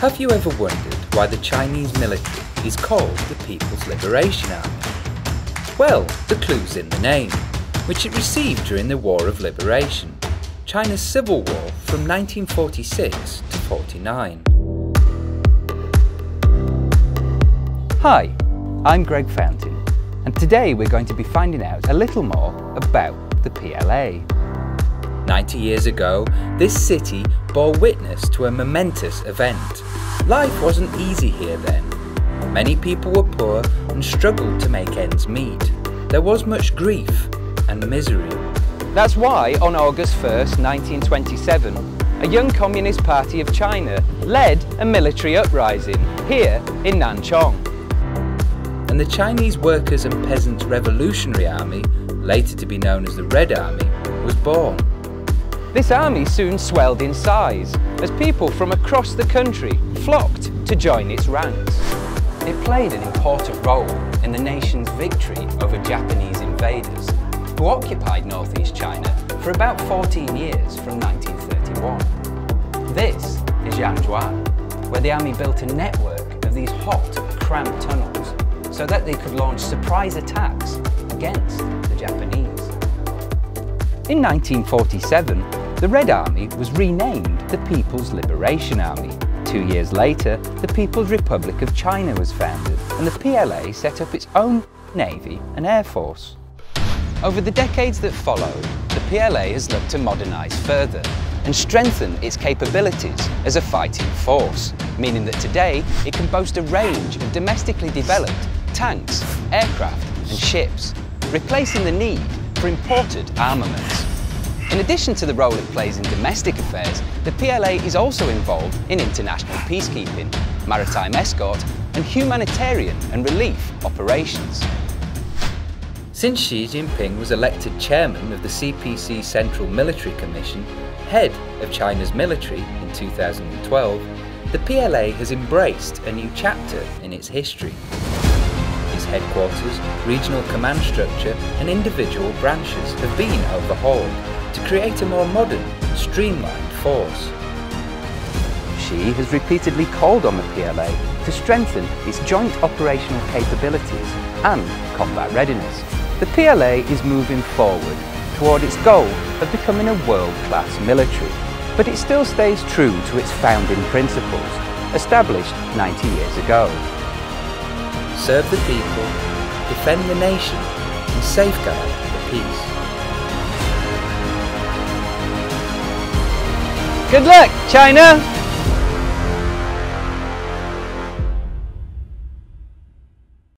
Have you ever wondered why the Chinese military is called the People's Liberation Army? Well, the clue's in the name, which it received during the War of Liberation, China's civil war from 1946 to 49. Hi, I'm Greg Fountain, and today we're going to be finding out a little more about the PLA. 90 years ago, this city bore witness to a momentous event. Life wasn't easy here then. Many people were poor and struggled to make ends meet. There was much grief and misery. That's why on August 1st, 1927, a young Communist Party of China led a military uprising here in Nanchang. And the Chinese Workers' and Peasants' Revolutionary Army, later to be known as the Red Army, was born. This army soon swelled in size as people from across the country flocked to join its ranks. It played an important role in the nation's victory over Japanese invaders who occupied northeast China for about 14 years from 1931. This is Yangzhuan, where the army built a network of these hot, cramped tunnels so that they could launch surprise attacks against the Japanese. In 1947, the Red Army was renamed the People's Liberation Army. Two years later, the People's Republic of China was founded and the PLA set up its own navy and air force. Over the decades that followed, the PLA has looked to modernise further and strengthen its capabilities as a fighting force, meaning that today it can boast a range of domestically developed tanks, aircraft and ships, replacing the need for imported armaments. In addition to the role it plays in domestic affairs, the PLA is also involved in international peacekeeping, maritime escort and humanitarian and relief operations. Since Xi Jinping was elected chairman of the CPC Central Military Commission, head of China's military in 2012, the PLA has embraced a new chapter in its history. Headquarters, regional command structure and individual branches have been overhauled to create a more modern, streamlined force. Xi has repeatedly called on the PLA to strengthen its joint operational capabilities and combat readiness. The PLA is moving forward toward its goal of becoming a world-class military, but it still stays true to its founding principles, established 90 years ago. Serve the people, defend the nation and safeguard the peace. Good luck, China!